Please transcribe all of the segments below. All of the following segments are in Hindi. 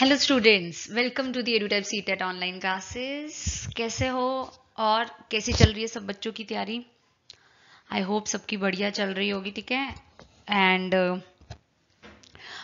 Hello students welcome to the Edutype C TET online classes कैसे हो और कैसी चल रही है सब बच्चों की तैयारी? आई होप सबकी बढ़िया चल रही होगी, ठीक है? एंड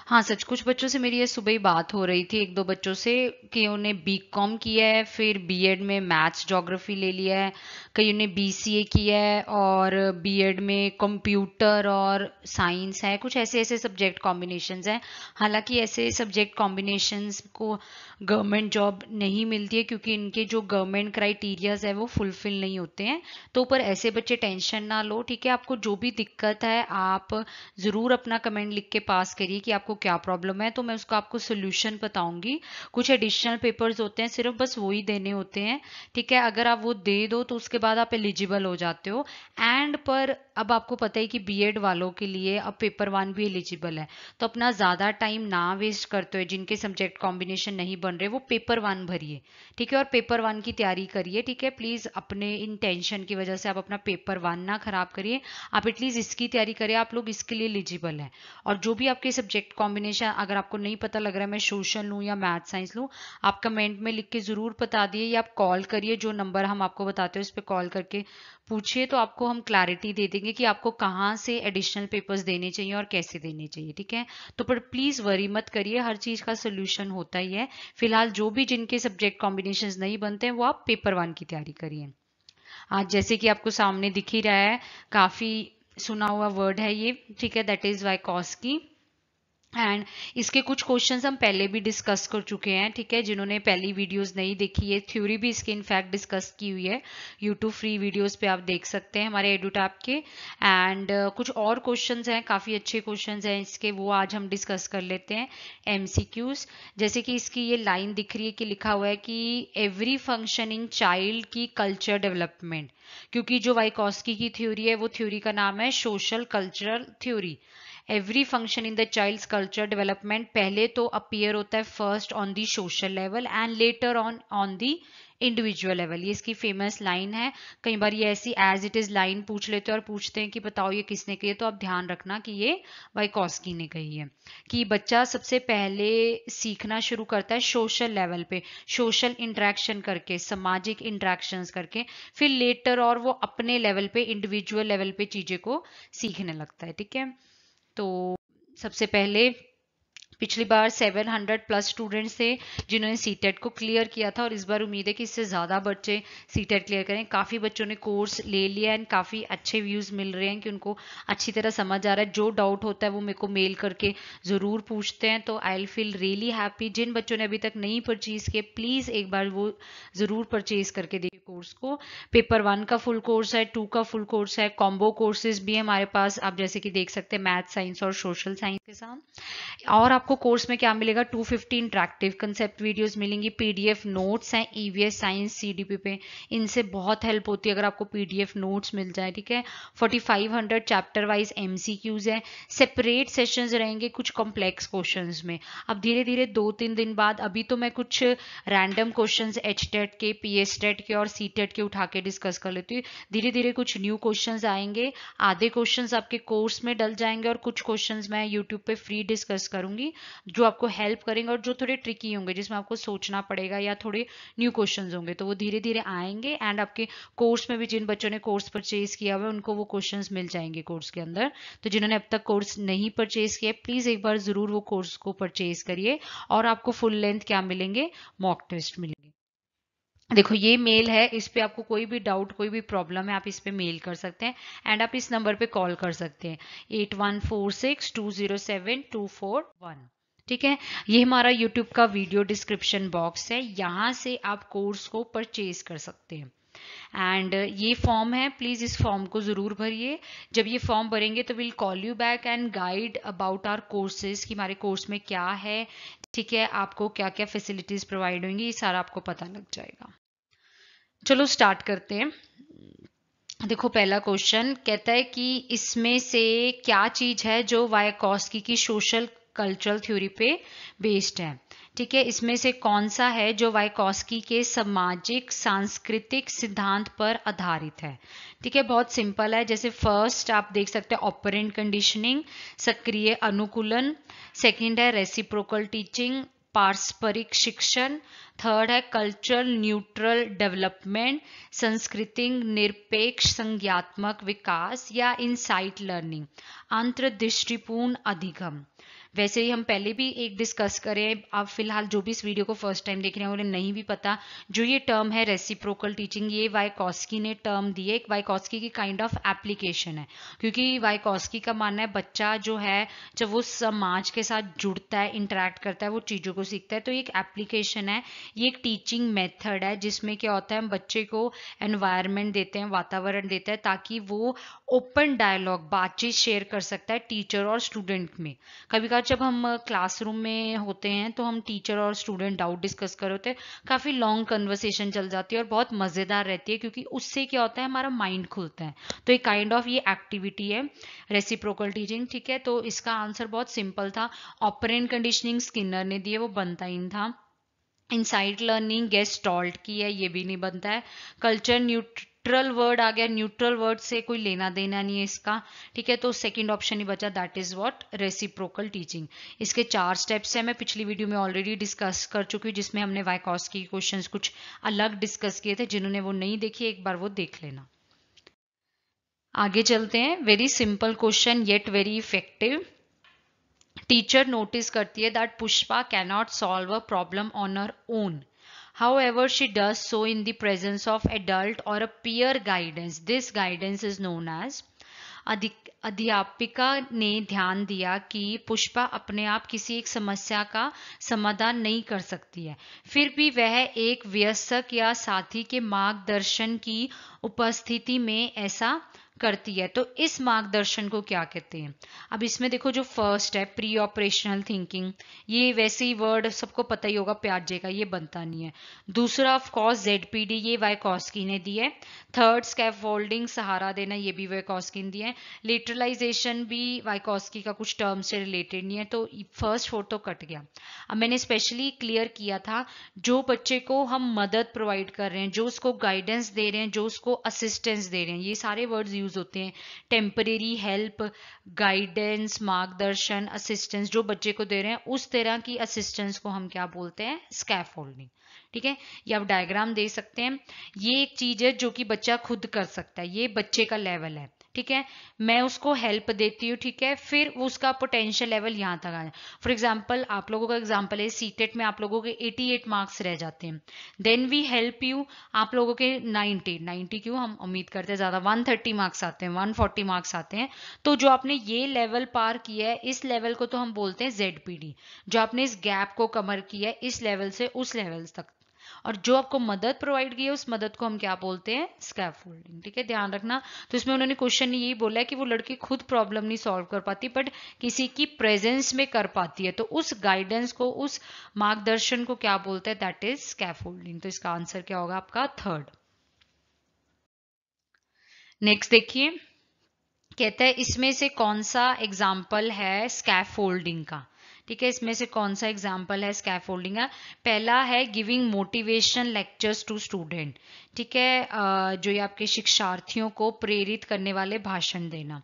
हाँ सच कुछ बच्चों से मेरी ये सुबह ही बात हो रही थी। एक दो बच्चों से कि उन्हें बी कॉम किया है, फिर बीएड में मैथ्स जोग्राफी ले लिया है कई उन्हें बीसीए किया है और बीएड में कंप्यूटर और साइंस है। कुछ ऐसे ऐसे सब्जेक्ट कॉम्बिनेशन हैं। हालाँकि ऐसे सब्जेक्ट कॉम्बिनेशंस को गवर्नमेंट जॉब नहीं मिलती है क्योंकि इनके जो गवर्नमेंट क्राइटेरियाज है वो फुलफिल नहीं होते हैं। तो पर ऐसे बच्चे टेंशन ना लो, ठीक है? आपको जो भी दिक्कत है, आप ज़रूर अपना कमेंट लिख के पास करिए कि आपको क्या प्रॉब्लम है तो मैं उसका आपको सोल्यूशन बताऊँगी। कुछ एडिशनल पेपर्स होते हैं, सिर्फ़ बस वही देने होते हैं, ठीक है? अगर आप वो दे दो तो उसके बाद आप एलिजिबल हो जाते हो। एंड पर अब आपको पता है कि बीएड वालों के लिए अब पेपर वन भी एलिजिबल है। तो अपना ज़्यादा टाइम ना वेस्ट करते हो जिनके सब्जेक्ट कॉम्बिनेशन नहीं बन रहे, वो पेपर वन भरिए, ठीक है? और पेपर वन की तैयारी करिए, ठीक है? प्लीज़ अपने इन टेंशन की वजह से आप अपना पेपर वन ना खराब करिए। आप एटलीस्ट इसकी तैयारी करिए, आप लोग इसके लिए एलिजिबल हैं। और जो भी आपके सब्जेक्ट कॉम्बिनेशन अगर आपको नहीं पता लग रहा है मैं सोशल लूँ या मैथ साइंस लूँ, आप कमेंट में लिख के ज़रूर बता दिए या आप कॉल करिए, जो नंबर हम आपको बताते हैं उस पर कॉल करके पूछिए तो आपको हम क्लैरिटी दे देंगे कि आपको कहाँ से एडिशनल पेपर्स देने चाहिए और कैसे देने चाहिए, ठीक है? तो पर प्लीज़ वरी मत करिए, हर चीज़ का सोल्यूशन होता ही है। फ़िलहाल जो भी जिनके सब्जेक्ट कॉम्बिनेशन नहीं बनते हैं, वो आप पेपर वन की तैयारी करिए। आज जैसे कि आपको सामने दिख ही रहा है, काफ़ी सुना हुआ वर्ड है ये, ठीक है? दैट इज़ वाई कॉस की। एंड इसके कुछ क्वेश्चंस हम पहले भी डिस्कस कर चुके हैं ठीक है? जिन्होंने पहली वीडियोस नहीं देखी है थ्योरी भी इसकी इनफैक्ट डिस्कस की हुई है। यूट्यूब फ्री वीडियोस पे आप देख सकते हैं हमारे एडुटैप के। एंड uh, कुछ और क्वेश्चंस हैं काफ़ी अच्छे क्वेश्चंस हैं इसके वो आज हम डिस्कस कर लेते हैं एमसीक्यूज जैसे कि इसकी ये लाइन दिख रही है कि लिखा हुआ है कि एवरी फ़ंक्शन फंक्शनिंग चाइल्ड की कल्चर डेवलपमेंट क्योंकि जो वाइकॉस्की की थ्योरी है वो थ्योरी का नाम है social cultural theory every function in the child culture development पहले तो अपियर होता है first on the social level and later on on the individual level ये इसकी फ़ेमस लाइन है। कई बार ये ऐसी एज इट इज़ लाइन पूछ लेते हैं और पूछते हैं कि बताओ ये किसने कही है तो आप ध्यान रखना कि ये वाइकॉस्की ने कही है कि बच्चा सबसे पहले सीखना शुरू करता है सोशल लेवल पे सोशल इंट्रैक्शन करके, सामाजिक इंट्रैक्शन करके, फिर लेटर और वो अपने लेवल पे इंडिविजुअल लेवल पे चीज़ें को सीखने लगता है, ठीक है? तो सबसे पहले पिछली बार 700 प्लस स्टूडेंट्स थे जिन्होंने सी टेट को क्लियर किया था और इस बार उम्मीद है कि इससे ज़्यादा बच्चे सी क्लियर करें। काफ़ी बच्चों ने कोर्स ले लिया एंड काफ़ी अच्छे व्यूज़ मिल रहे हैं कि उनको अच्छी तरह समझ आ रहा है। जो डाउट होता है वो मेरे को मेल करके ज़रूर पूछते हैं। तो आई फील रियली हैप्पी जिन बच्चों ने अभी तक नहीं परचेज़ किए प्लीज़ एक बार वो ज़रूर परचेज़ करके देखिए कोर्स को। पेपर वन का फुल कोर्स है टू का फुल कोर्स है कॉम्बो कोर्सेज भी हमारे पास। आप जैसे कि देख सकते हैं मैथ साइंस और सोशल साइंस के साथ। और आपको कोर्स में क्या मिलेगा? 250 इंट्रैक्टिव कंसेप्ट वीडियोस मिलेंगी पीडीएफ नोट्स हैं ईवीएस साइंस सीडीपी पे। इनसे बहुत हेल्प होती है अगर आपको पीडीएफ नोट्स मिल जाए, ठीक है? 4500 चैप्टर वाइज एमसीक्यूज है। सेपरेट सेशंस रहेंगे कुछ कॉम्प्लेक्स क्वेश्चंस में। अब धीरे धीरे दो तीन दिन बाद, अभी तो मैं कुछ random question H K P TET के और सी टेट के उठा के डिस्कस कर लेती हूँ। धीरे धीरे कुछ न्यू क्वेश्चन आएँगे, आधे क्वेश्चन आपके कोर्स में डल जाएँगे और कुछ क्वेश्चन मैं यूट्यूब पे फ्री डिस्कस करूँगी। जो आपको हेल्प करेंगे और जो थोड़े ट्रिकी होंगे, जिसमें आपको सोचना पड़ेगा या थोड़े न्यू क्वेश्चन होंगे तो वो धीरे धीरे आएँगे एंड आपके कोर्स में भी जिन बच्चों ने कोर्स परचेज किया हुआ है, उनको वो क्वेश्चन मिल जाएँगे कोर्स के अंदर। तो जिन्होंने अब तक कोर्स नहीं परचेज किया प्लीज़ एक बार ज़रूर वो कोर्स को परचेज करिए और आपको फुल लेंथ क्या मिलेंगे? मॉक टेस्ट मिलेंगे। देखो, ये मेल है, इस पे आपको कोई भी डाउट कोई भी प्रॉब्लम है, आप इस पे मेल कर सकते हैं एंड आप इस नंबर पे कॉल कर सकते हैं। Eight one four six two zero seven two four one ठीक है? ये हमारा यूट्यूब का वीडियो डिस्क्रिप्शन बॉक्स है। यहाँ से आप कोर्स को परचेज कर सकते हैं। एंड ये फॉर्म है प्लीज़ इस फॉर्म को ज़रूर भरिए। जब ये फॉर्म भरेंगे तो will call you back and guide about our courses कि हमारे कोर्स में क्या है ठीक है, आपको क्या क्या फैसिलिटीज़ प्रोवाइड होंगी, ये सारा आपको पता लग जाएगा। चलो स्टार्ट करते हैं। देखो पहला क्वेश्चन कहता है कि इसमें से क्या चीज़ है जो वायकॉस्की की सोशल कल्चरल थ्योरी पे बेस्ड है? ठीक है, इसमें से कौन सा है जो वाइकॉस्की के सामाजिक, सांस्कृतिक सिद्धांत पर आधारित है? ठीक है, बहुत सिंपल है, जैसे फ़र्स्ट आप देख सकते हैं ऑपरेंट कंडीशनिंग सक्रिय अनुकूलन सेकंड है रेसिप्रोकल टीचिंग पारस्परिक शिक्षण थर्ड है कल्चरल न्यूट्रल डेवलपमेंट संस्कृति निरपेक्ष संज्ञात्मक विकास या इनसाइट लर्निंग अंतर्दृष्टिपूर्ण अधिगम। वैसे ही हम पहले भी एक डिस्कस करें आप फ़िलहाल जो भी इस वीडियो को फ़र्स्ट टाइम देख रहे हैं, उन्हें नहीं भी पता, जो ये टर्म है रेसिप्रोकल टीचिंग ये वाइकॉस्की ने टर्म दी है, एक वाइकॉस्की की काइंड ऑफ़ एप्लीकेशन है, क्योंकि वाइकॉस्की का मानना है बच्चा जो है, जब वो समाज के साथ जुड़ता है इंटरेक्ट करता है, वो चीज़ों को सीखता है तो एक एप्लीकेशन है, ये एक टीचिंग मेथड है, जिसमें क्या होता है, हम बच्चे को एनवायरमेंट देते हैं, वातावरण देते हैं, ताकि वो ओपन डायलॉग, बातचीत शेयर कर सकता है टीचर और स्टूडेंट में। कभी कभी जब हम क्लासरूम में होते हैं तो हम टीचर और स्टूडेंट डाउट डिस्कस कर होते हैं। काफ़ी लॉन्ग कन्वर्सेशन चल जाती है और बहुत मज़ेदार रहती है, क्योंकि उससे क्या होता है, हमारा माइंड खुलता है। तो एक काइंड ऑफ़ ये एक्टिविटी है, रेसिप्रोकल टीचिंग, ठीक है? तो इसका आंसर बहुत सिंपल था। ऑपरेंट कंडीशनिंग स्किनर ने दिए वो बनता ही था। इनसाइट लर्निंग गेस्ट टॉल्ट की है, ये भी नहीं बनता है। कल्चर न्यूट्र न्यूट्रल वर्ड आ गया न्यूट्रल वर्ड से कोई लेना देना नहीं है इसका, ठीक है? तो सेकंड ऑप्शन ही बचा that is what reciprocal teaching इसके चार स्टेप्स है, मैं पिछली वीडियो में ऑलरेडी डिस्कस कर चुकी हूँ, जिसमें हमने वाइकॉस की क्वेश्चन कुछ अलग डिस्कस किए थे, जिन्होंने वो नहीं देखी, एक बार वो देख लेना। आगे चलते हैं very simple question yet very effective teacher notice करती है that Pushpa cannot solve a problem on her own However, she does so in the presence of adult or a peer guidance. This guidance is known as अध्यापिका ने ध्यान दिया कि पुष्पा अपने आप किसी एक समस्या का समाधान नहीं कर सकती है फिर भी वह एक वयस्क या साथी के मार्गदर्शन की उपस्थिति में ऐसा करती है। तो इस मार्गदर्शन को क्या कहते हैं? अब इसमें देखो जो फ़र्स्ट है प्री ऑपरेशनल थिंकिंग ये वैसे ही वर्ड सबको पता ही होगा प्याजे का ये बनता नहीं है। दूसरा of course Z P D ये वाई कॉस्की ने दी है। थर्ड स्कैफोल्डिंग सहारा देना, ये भी वाई कॉस्की ने दिया है। लिटरलाइजेशन भी वाई कॉस्की का कुछ टर्म से रिलेटेड नहीं है तो फ़र्स्ट फोर तो कट गया। अब मैंने स्पेशली क्लियर किया था, जो बच्चे को हम मदद प्रोवाइड कर रहे हैं, जो उसको गाइडेंस दे रहे हैं, जो उसको असिस्टेंस दे रहे हैं, ये सारे वर्ड्स यूज़ होते हैं टेम्परेरी हेल्प गाइडेंस मार्गदर्शन असिस्टेंस जो बच्चे को दे रहे हैं, उस तरह की असिस्टेंस को हम क्या बोलते हैं? स्कैफ होल्डिंग ठीक है? ये आप डायग्राम दे सकते हैं। ये एक चीज़ है जो कि बच्चा खुद कर सकता है। ये बच्चे का लेवल है। ठीक है? मैं उसको हेल्प देती हूँ, ठीक है? फिर उसका पोटेंशियल लेवल यहाँ तक आ जाए। फॉर एग्ज़ाम्पल आप लोगों का एग्ज़ाम्पल है सीटेट में आप लोगों के 88 मार्क्स रह जाते हैं। देन वी हेल्प यू आप लोगों के 90 90 क्यों? हम उम्मीद करते हैं ज़्यादा 130 मार्क्स आते हैं 140 मार्क्स आते हैं। तो जो आपने ये लेवल पार किया है, इस लेवल को तो हम बोलते हैं जेड जो आपने इस गैप को कमर किया है, इस लेवल से उस लेवल तक। और जो आपको मदद प्रोवाइड की है, उस मदद को हम क्या बोलते हैं? स्कैफोल्डिंग ठीक है? ध्यान रखना। तो इसमें उन्होंने क्वेश्चन यही बोला है कि वो लड़की खुद प्रॉब्लम नहीं सॉल्व कर पाती बट किसी की प्रेजेंस में कर पाती है। तो उस गाइडेंस को, उस मार्गदर्शन को क्या बोलते हैं? दैट इज़ स्कैफोल्डिंग तो इसका आंसर क्या होगा आपका? थर्ड नेक्स्ट देखिए। कहता है, इसमें से कौन सा एग्ज़ाम्पल है स्कैफोल्डिंग का? ठीक है, इसमें से कौन सा एग्ज़ाम्पल है स्कैफोल्डिंग का? पहला है giving motivation lectures to student ठीक है जो ये आपके शिक्षार्थियों को प्रेरित करने वाले भाषण देना।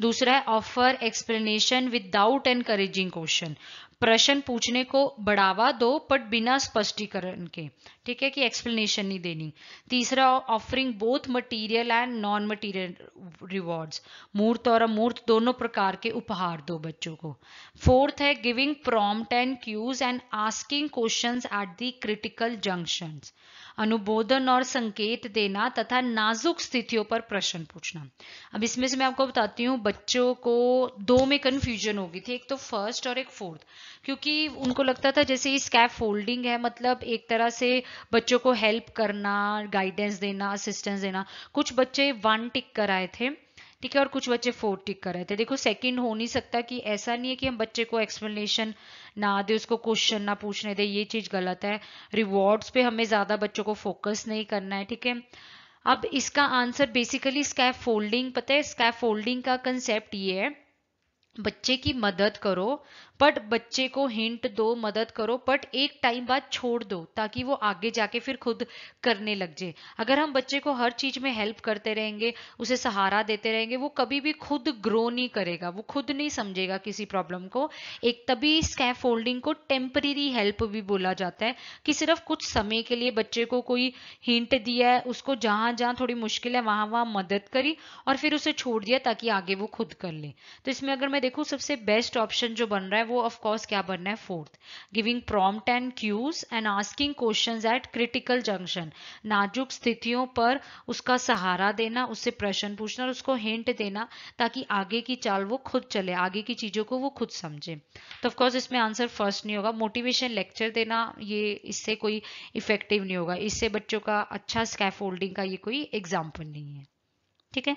दूसरा है offer explanation without encouraging question प्रश्न पूछने को बढ़ावा दो बट बिना स्पष्टीकरण के। ठीक है कि एक्सप्लेनेशन नहीं देनी। तीसरा offering both material and non material rewards मूर्त और अमूर्त दोनों प्रकार के उपहार दो बच्चों को। फोर्थ है giving prompt and cues and asking questions at the critical junctions अनुबोधन और संकेत देना तथा नाजुक स्थितियों पर प्रश्न पूछना। अब इसमें से मैं आपको बताती हूँ, बच्चों को दो में कंफ्यूजन होगी थी, एक तो फ़र्स्ट और एक फोर्थ क्योंकि उनको लगता था जैसे स्कैप फोल्डिंग है मतलब एक तरह से बच्चों को हेल्प करना गाइडेंस देना असिस्टेंस देना। कुछ बच्चे वन टिक कराए थे ठीक है और कुछ बच्चे फोर टिक कर रहे थे। देखो सेकंड हो नहीं सकता कि ऐसा नहीं है कि हम बच्चे को एक्सप्लेनेशन ना दे, उसको क्वेश्चन ना पूछने दे, ये चीज़ गलत है। रिवॉर्ड्स पे हमें ज़्यादा बच्चों को फोकस नहीं करना है, ठीक है? अब इसका आंसर बेसिकली स्कैप फोल्डिंग पता है? स्कैप फोल्डिंग का कंसेप्ट ये है, बच्चे की मदद करो बट बच्चे को हिंट दो, मदद करो बट एक टाइम बाद छोड़ दो, ताकि वो आगे जाके फिर खुद करने लग जाए। अगर हम बच्चे को हर चीज़ में हेल्प करते रहेंगे, उसे सहारा देते रहेंगे, वो कभी भी खुद ग्रो नहीं करेगा, वो खुद नहीं समझेगा किसी प्रॉब्लम को। एक तभी स्कैफ फोल्डिंग को टेम्परेरी हेल्प भी बोला जाता है, कि सिर्फ़ कुछ समय के लिए बच्चे को कोई हिंट दिया है, उसको जहाँ जहाँ थोड़ी मुश्किल है, वहाँ वहाँ मदद करी और फिर उसे छोड़ दिया, ताकि आगे वो खुद कर ले। तो इसमें अगर मैं देखूँ, सबसे बेस्ट ऑप्शन जो बन रहा है वो ऑफकोर्स क्या बनना है? Fourth giving prompt and cues and asking question at critical junction नाजुक स्थितियों पर उसका सहारा देना, उससे प्रश्न पूछना और उसको हिंट देना, ताकि आगे की चाल वो खुद चले, आगे की चीज़ों को वो खुद समझे। तो ऑफकोर्स इसमें आंसर फ़र्स्ट नहीं होगा। मोटिवेशन लेक्चर देना, ये इससे कोई इफ़ेक्टिव नहीं होगा। इससे बच्चों का अच्छा स्कैफोल्डिंग का ये कोई एग्ज़ाम्पल नहीं है। ठीक है?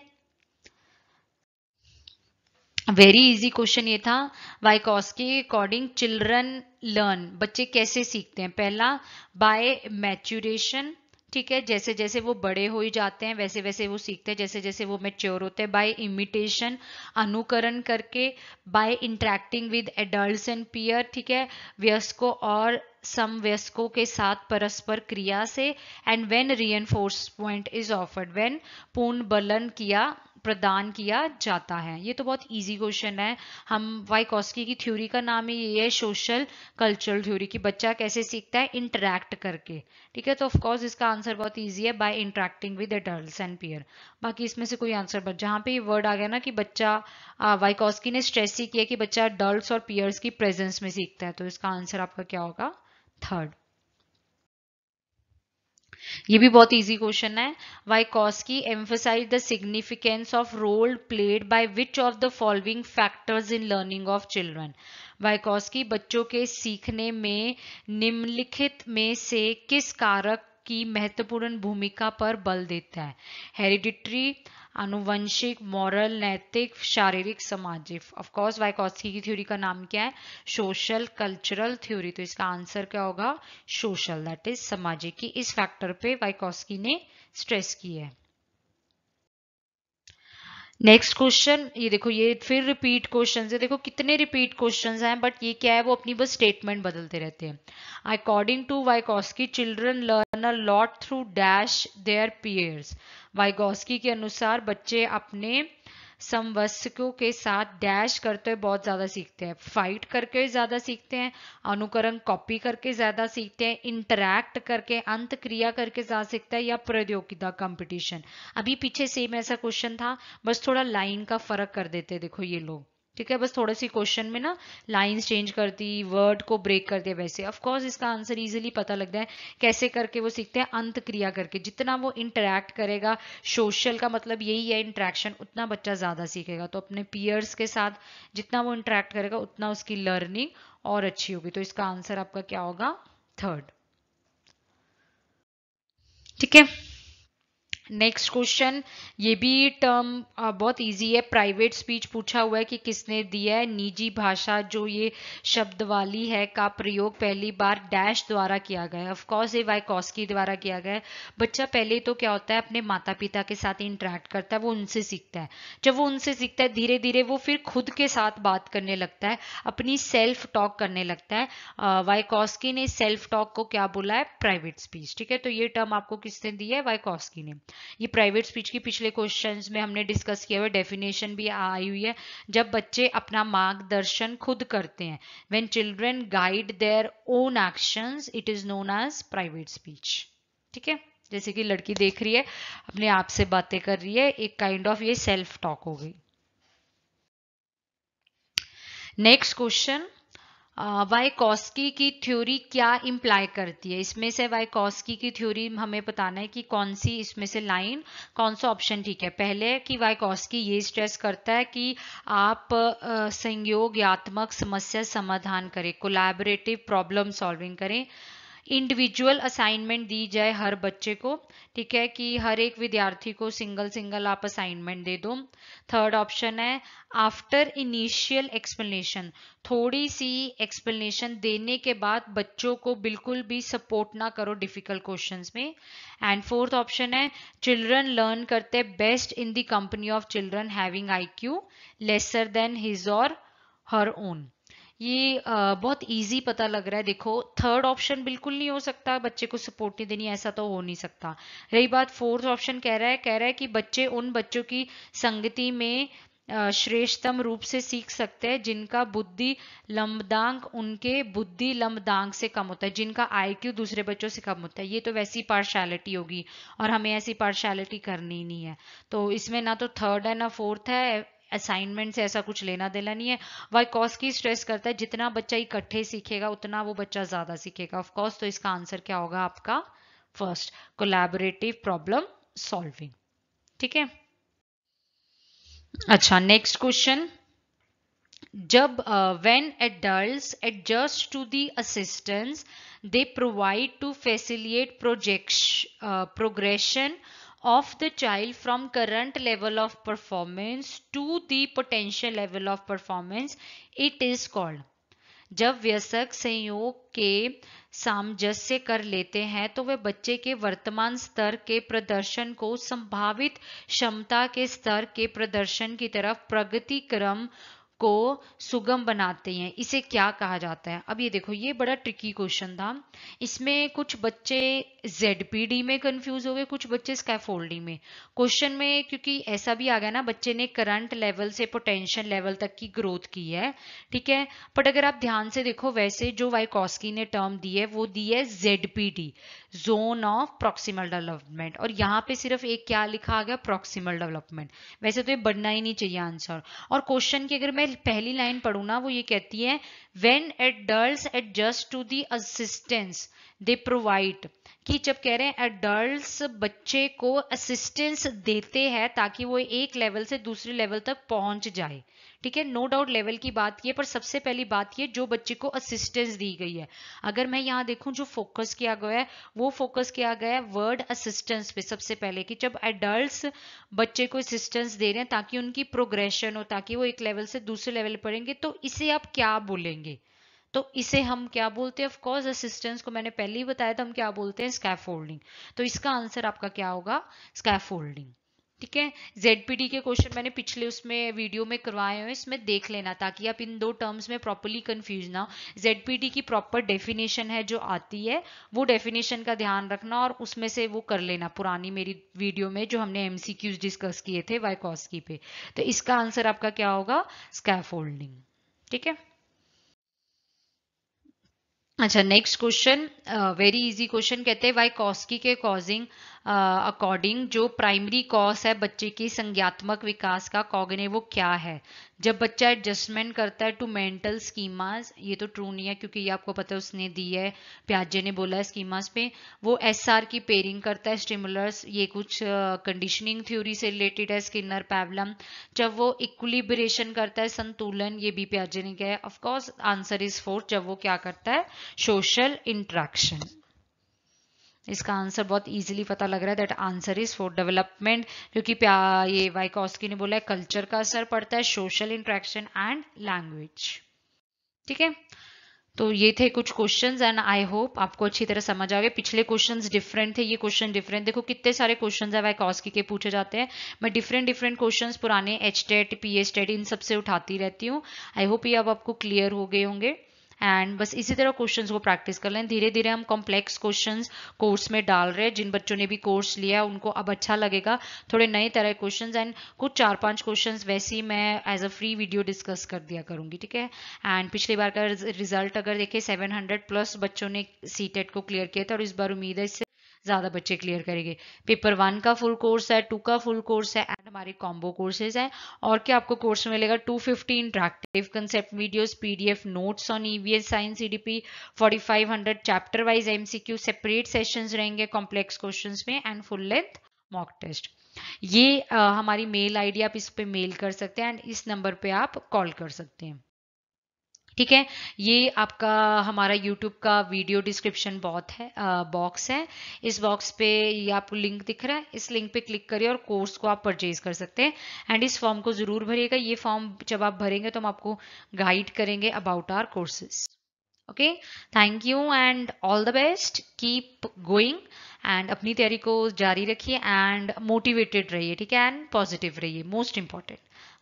वेरी इजी क्वेश्चन ये था। वाइकॉस के अकॉर्डिंग चिल्ड्रन लर्न बच्चे कैसे सीखते हैं? पहला बाय मैच्यूरेशन ठीक है? जैसे जैसे वो बड़े हो ही जाते हैं, वैसे वैसे वो सीखते हैं। जैसे जैसे वो मेच्योर होते हैं बाय इमिटेशन अनुकरण करके by interacting with adult and peer ठीक है? व्यस्कों और समवयस्कों के साथ परस्पर क्रिया से एंड वेन री इज़ ऑफर्ड वेन पूर्ण बलन किया प्रदान किया जाता है। ये तो बहुत इजी क्वेश्चन है। हम वाइकॉस्की की थ्योरी का नाम ही ये है सोशल कल्चरल थ्योरी की बच्चा कैसे सीखता है इंटरेक्ट करके। ठीक है? तो ऑफकोर्स इसका आंसर बहुत ईजी है by interacting with adult and peer बाकी इसमें से कोई आंसर बच जहाँ पे ये वर्ड आ गया ना कि बच्चा वाइकॉस्की ने स्ट्रेस ही किया कि बच्चा अडल्ट और पियर्स की प्रेजेंस में सीखता है। तो इसका आंसर आपका क्या होगा? थर्ड ये भी बहुत इजी क्वेश्चन है। Vygotsky emphasize the significance of role played by which of the following factors in learning of children Vygotsky बच्चों के सीखने में, निम्नलिखित में से किस कारक की महत्वपूर्ण भूमिका पर बल देता है? हेरिडिटरी आनुवंशिक मॉरल नैतिक, शारीरिक, सामाजिक। ऑफकोर्स वाइकॉस्की की थ्योरी का नाम क्या है? सोशल कल्चरल थ्योरी तो इसका आंसर क्या होगा? सोशल दैट इज़ सामाजिक की। इस फैक्टर पे वाइकॉस्की ने स्ट्रेस किया है। नेक्स्ट क्वेश्चन ये देखो, ये फिर रिपीट क्वेश्चन है। देखो, कितने रिपीट क्वेश्चन हैं बट ये क्या है, वो अपनी बस स्टेटमेंट बदलते रहते हैं। According to Vygotsky children learn a lot through dash their peers Vygotsky के अनुसार बच्चे अपने समवस्कों के साथ डैश करते हुए बहुत ज़्यादा सीखते हैं फाइट करके ज़्यादा सीखते हैं अनुकरण कॉपी करके ज़्यादा सीखते हैं इंटरैक्ट करके अंत क्रिया करके ज़्यादा सीखते हैं या प्रतियोगिता कंपटीशन अभी पीछे सेम ऐसा क्वेश्चन था बस थोड़ा लाइन का फ़र्क कर देते देखो ये लोग ठीक है, बस थोड़ा सी क्वेश्चन में ना लाइंस चेंज करती वर्ड को ब्रेक कर दिया वैसे। ऑफ़ कोर्स इसका आंसर इजीली पता लगता है कैसे करके वो सीखते हैं, अंत क्रिया करके। जितना वो इंटरेक्ट करेगा सोशल का मतलब यही है इंटरेक्शन उतना बच्चा ज़्यादा सीखेगा। तो अपने पियर्स के साथ जितना वो इंटरेक्ट करेगा, उतना उसकी लर्निंग और अच्छी होगी। तो इसका आंसर आपका क्या होगा? थर्ड ठीक है? नेक्स्ट क्वेश्चन ये भी टर्म बहुत इजी है. प्राइवेट स्पीच पूछा हुआ है कि किसने दिया है? निजी भाषा जो ये शब्द वाली है का प्रयोग पहली बार डैश द्वारा किया गया है. ऑफकोर्स ये वाइकॉस्की द्वारा किया गया है. बच्चा पहले तो क्या होता है? अपने माता पिता के साथ इंटरेक्ट करता है. वो उनसे सीखता है. जब वो उनसे सीखता है धीरे धीरे वो फिर खुद के साथ बात करने लगता है. अपनी सेल्फ टॉक करने लगता है. वाइकॉस्की ने सेल्फ टॉक को क्या बोला है? प्राइवेट स्पीच ठीक है? तो ये टर्म आपको किसने दिया है? वाइकॉस्की ने. ये प्राइवेट स्पीच की पिछले क्वेश्चंस में हमने डिस्कस किया हुआ डेफिनेशन भी आई हुई है। जब बच्चे अपना मार्गदर्शन खुद करते हैं when children guide their own actions it is known as private speech ठीक है? जैसे कि लड़की देख रही है, अपने आप से बातें कर रही है, एक काइंड ऑफ़ ये सेल्फ टॉक हो गई। नेक्स्ट क्वेश्चन वाइकॉस्की की थ्योरी क्या इम्प्लाई करती है? इसमें से वाइकॉस्की की थ्योरी हमें बताना है कि कौन सी इसमें से लाइन कौन सा ऑप्शन ठीक है। पहले कि वाइकॉस्की ये स्ट्रेस करता है कि आप संयोगयात्मक समस्या समाधान करें कोलैबोरेटिव प्रॉब्लम सॉल्विंग करें। इंडिविजुअल असाइनमेंट दी जाए हर बच्चे को, ठीक है, कि हर एक विद्यार्थी को सिंगल सिंगल आप असाइनमेंट दे दो। थर्ड ऑप्शन है आफ्टर इनिशियल एक्सप्लेनेशन थोड़ी सी एक्सप्लेनेशन देने के बाद बच्चों को बिल्कुल भी सपोर्ट ना करो डिफ़िकल्ट क्वेश्चंस में। एंड फोर्थ ऑप्शन है चिल्ड्रन लर्न करते best in the company of children having I Q lesser than his or her own ये बहुत इजी पता लग रहा है। देखो थर्ड ऑप्शन बिल्कुल नहीं हो सकता, बच्चे को सपोर्ट नहीं देनी, ऐसा तो हो नहीं सकता। रही बात फोर्थ ऑप्शन कह रहा है, कह रहा है कि बच्चे उन बच्चों की संगति में श्रेष्ठतम रूप से सीख सकते हैं, जिनका बुद्धि लंबदांक उनके बुद्धि लंबदांक से कम होता है, जिनका आईक्यू दूसरे बच्चों से कम होता है। ये तो वैसी पार्शलिटी होगी, और हमें ऐसी पार्शलिटी करनी नहीं है। तो इसमें ना तो थर्ड है, ना फोर्थ है असाइनमेंट से ऐसा कुछ लेना देना नहीं है। वाई कॉस की स्ट्रेस करता है? जितना बच्चा इकट्ठे सीखेगा, उतना वो बच्चा ज़्यादा सीखेगा। ऑफकोर्स तो इसका आंसर क्या होगा आपका? फ़र्स्ट कोलैबोरेटिव प्रॉब्लम सॉल्विंग ठीक है? अच्छा नेक्स्ट क्वेश्चन जब when adults adjust to the assistance they provide to facilitate projection progression of the child from current level of performance to the potential level of performance it is called जब व्यसक संयोग के सामंजस्य कर लेते हैं तो वे बच्चे के वर्तमान स्तर के प्रदर्शन को संभावित क्षमता के स्तर के प्रदर्शन की तरफ़ प्रगति क्रम को सुगम बनाते हैं। इसे क्या कहा जाता है? अब ये देखो, ये बड़ा ट्रिकी क्वेश्चन था। इसमें कुछ बच्चे जेडपीडी में कंफ्यूज हो गए, कुछ बच्चे स्कैफोल्डिंग में। क्वेश्चन में क्योंकि ऐसा भी आ गया ना, बच्चे ने करंट लेवल से पोटेंशियल लेवल तक की ग्रोथ की है, ठीक है? बट अगर आप ध्यान से देखो, वैसे जो वाइकॉस्की ने टर्म दी है, वो दी है ZPD zone of proximal development और यहाँ पे सिर्फ़ एक क्या लिखा आ गया? प्रॉक्सिमल डेवलपमेंट वैसे तो ये बढ़ना ही नहीं चाहिए आंसर और क्वेश्चन की अगर मैं पहली लाइन पढ़ू ना, वो ये कहती है when adults at adjust to the assistance they provide कि जब कह रहे हैं एडल्ट्स बच्चे को असिस्टेंस देते हैं ताकि वो एक लेवल से दूसरे लेवल तक पहुँच जाए। ठीक है? नो डाउट लेवल की बात की है, पर सबसे पहली बात ये, जो बच्चे को असिस्टेंस दी गई है। अगर मैं यहाँ देखूँ, जो फोकस किया गया है, वो फोकस किया गया है वर्ड असिस्टेंस पे सबसे पहले, कि जब एडल्ट बच्चे को असिस्टेंस दे रहे हैं ताकि उनकी प्रोग्रेशन हो, ताकि वो एक लेवल से दूसरे लेवल पढ़ेंगे तो इसे आप क्या बोलेंगे? तो इसे हम क्या बोलते हैं? ऑफकोर्स असिस्टेंस को मैंने पहले ही बताया था, हम क्या बोलते हैं? स्कैफोल्डिंग तो इसका आंसर आपका क्या होगा? स्कैफोल्डिंग ठीक है? जेडपीडी के क्वेश्चन मैंने पिछले उसमें वीडियो में करवाए हुए इसमें देख लेना ताकि आप इन दो टर्म्स में प्रॉपरली कंफ्यूज ना हो। जेडपीडी की प्रॉपर डेफिनेशन है जो आती है, वो डेफिनेशन का ध्यान रखना और उसमें से वो कर लेना पुरानी मेरी वीडियो में जो हमने एमसीक्यूज डिस्कस किए थे वाइकॉस्की पे। तो इसका आंसर आपका क्या होगा? स्कैफोल्डिंग ठीक है? अच्छा next question very easy question कहते हैं वाई कॉस्की के कॉजिंग अकॉर्डिंग जो प्राइमरी कॉज है बच्चे की संज्ञात्मक विकास का कॉगने वो क्या है? जब बच्चा एडजस्टमेंट करता है टू मेंटल स्कीमास ये तो ट्रू नहीं है क्योंकि ये आपको पता है उसने दी है प्याजे ने बोला है स्कीमास पे वो एस आर की पेयरिंग करता है स्टिमुलर्स ये कुछ कंडीशनिंग uh, थ्योरी से रिलेटेड है स्किनर पैवलम जब वो इक्विलिब्रेशन करता है संतुलन ये भी प्याजे ने कहा है। ऑफकोर्स आंसर इज़ फोर्थ जब वो क्या करता है? सोशल इंट्रैक्शन इसका आंसर बहुत इजीली पता लग रहा है. That answer is for development क्योंकि ये वाइकॉस्की ने बोला है कल्चर का असर पड़ता है सोशल इंट्रैक्शन एंड लैंग्वेज ठीक है? तो ये थे कुछ क्वेश्चंस एंड आई होप आपको अच्छी तरह समझ आ गए. पिछले क्वेश्चंस डिफरेंट थे, ये क्वेश्चन डिफरेंट देखो कितने सारे क्वेश्चंस है वाइकॉस्की के, पूछे जाते हैं. मैं डिफरेंट डिफरेंट क्वेश्चंस पुराने H TET P H TET इन सबसे उठाती रहती हूँ. आई होप ये अब आपको क्लियर हो गए होंगे. एंड बस इसी तरह क्वेश्चंस को प्रैक्टिस कर लें। धीरे धीरे हम कॉम्प्लेक्स क्वेश्चंस कोर्स में डाल रहे हैं। जिन बच्चों ने भी कोर्स लिया, उनको अब अच्छा लगेगा। थोड़े नए तरह के क्वेश्चन एंड कुछ चार पाँच क्वेश्चन वैसे ही मैं as a free video discuss कर दिया करूँगी, ठीक है? एंड पिछली बार का रिज़ल्ट अगर देखें सेवन प्लस बच्चों ने सी को क्लियर किया था और इस बार उम्मीद है इससे ज़्यादा बच्चे क्लियर करेंगे। पेपर वन का फुल कोर्स है टू का फुल कोर्स है एंड हमारे कॉम्बो कोर्सेज है। और क्या आपको कोर्स मिलेगा? 250 interactive concept videos PDF notes on EVS science EDP 4500 chapter wise MCQ separate sessions रहेंगे कॉम्प्लेक्स क्वेश्चंस में and full length mock test ये आ, हमारी मेल आईडी आप इस पे मेल कर सकते हैं एंड इस नंबर पे आप कॉल कर सकते हैं। ठीक है? ये आपका हमारा यूट्यूब का वीडियो डिस्क्रिप्शन बहुत है बॉक्स है। इस बॉक्स पे ये आपको लिंक दिख रहा है। इस लिंक पे क्लिक करिए और कोर्स को आप परचेज कर सकते हैं। एंड इस फॉर्म को ज़रूर भरिएगा। ये फॉर्म जब आप भरेंगे तो हम आपको गाइड करेंगे about our courses okay thank you and all the best keep going and अपनी तैयारी को जारी रखिए एंड मोटिवेटेड रहिए, ठीक है? एंड पॉजिटिव रहिए। Most important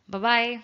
bye bye